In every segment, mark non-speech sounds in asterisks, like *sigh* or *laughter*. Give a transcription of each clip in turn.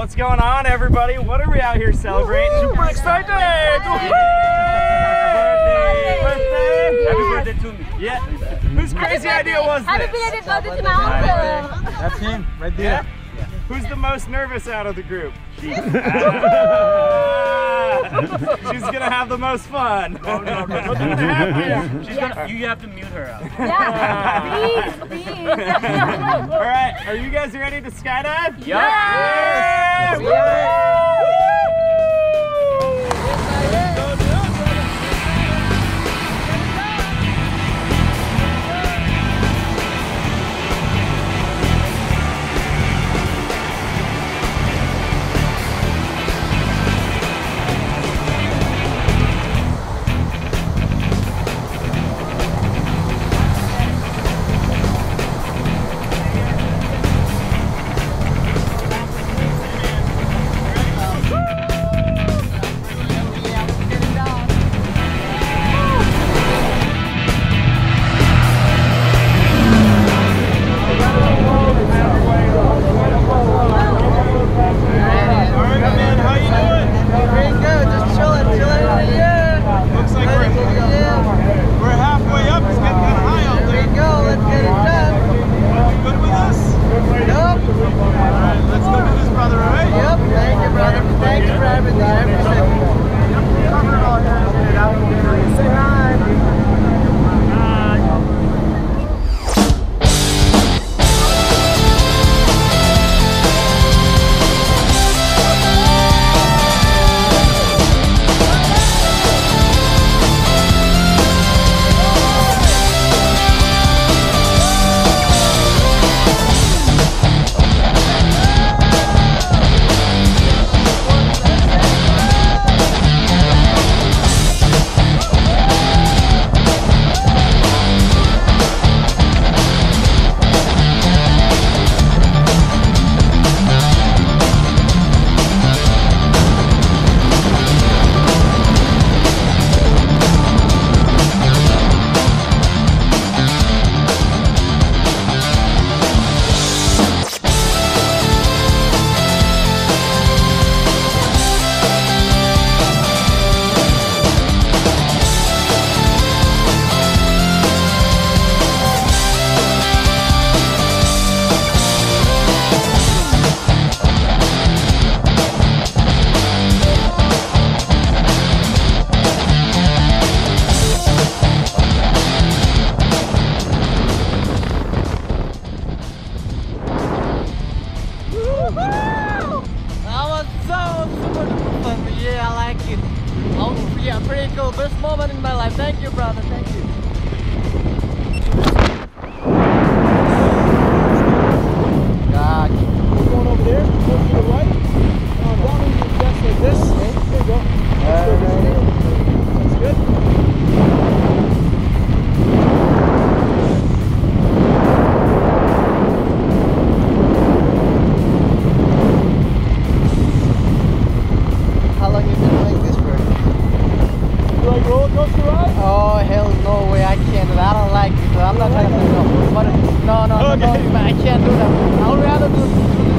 What's going on, everybody? What are we out here celebrating? Super excited! Birthday! Birthday! Happy birthday to me. Yeah. Whose crazy idea was Happy this? belated birthday to my uncle. That's him, right there. Yeah. Who's the most nervous out of the group? *laughs* Ah! She's gonna have the most fun. No, no, no. What's gonna happen? She's gonna, you have to mute her out. *laughs* Yeah, please, *laughs* please. All right, are you guys ready to skydive? Yeah. Yeah! Pretty That was so super duper fun. Yeah, I like it. Oh, yeah, pretty cool. Best moment in my life. Thank you, brother. Thank you. You like roller ride? Oh hell no way! I can't. I don't like it. I'm not trying to do no. But no, no, no, no, I can't do that. I would rather do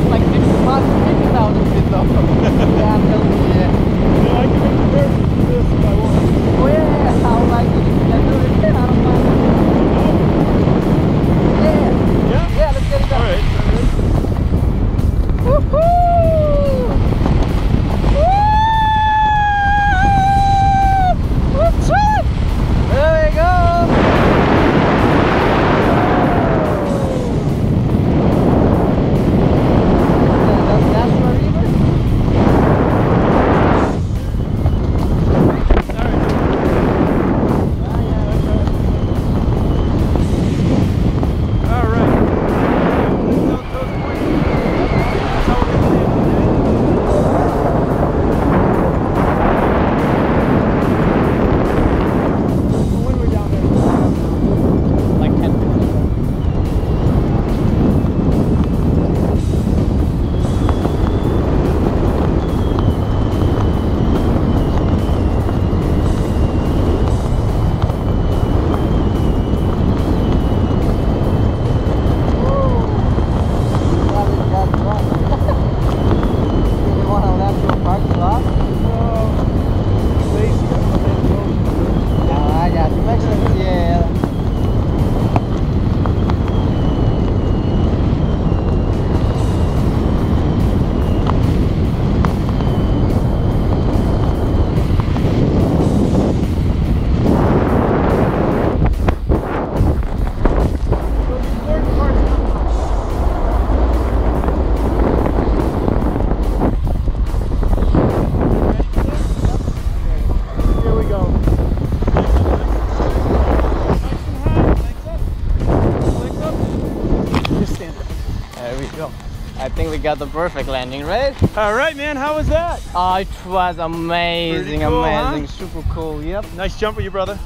go. I think we got the perfect landing, right? All right, man, how was that? Oh, it was amazing, cool, amazing, huh? super cool, yep. Nice jump for you, brother.